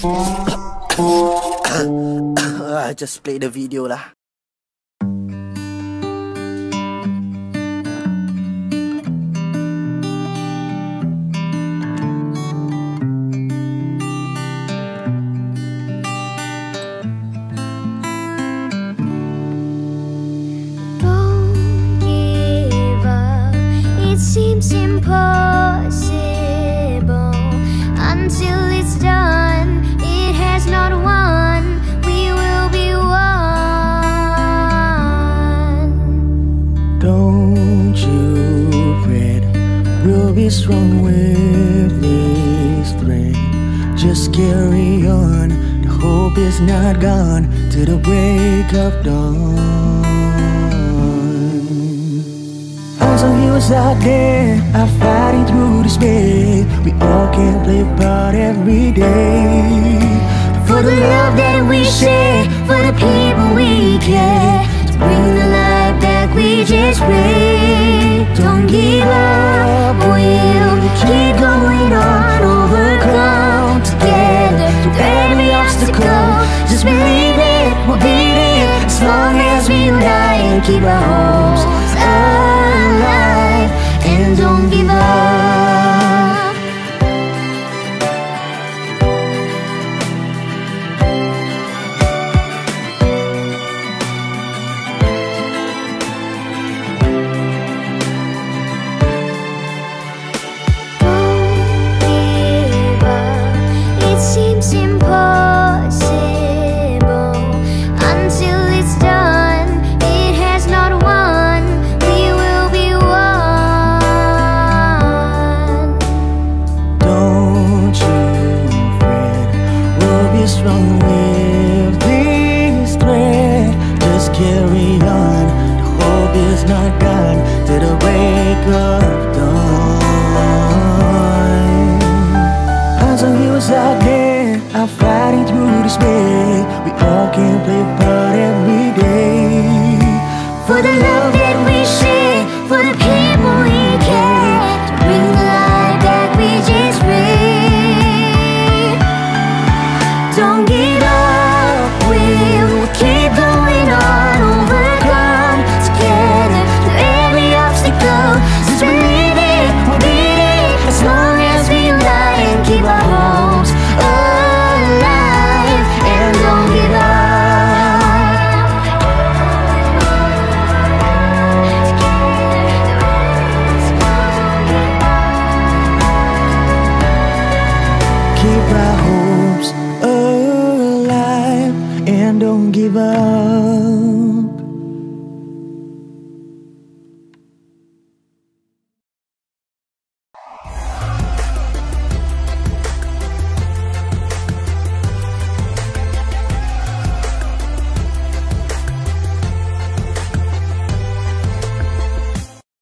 I just play the video lah. Don't give up. It seems impossible Don't you fret, we'll be strong with this thread. Just carry on, the hope is not gone to the break of dawn. Also, heroes out there are fighting unite and we'll be with this thread. Just carry on, the hope is not gone to the of dawn. Are fighting through despair. We all can play Keep our hopes alive and don't give up.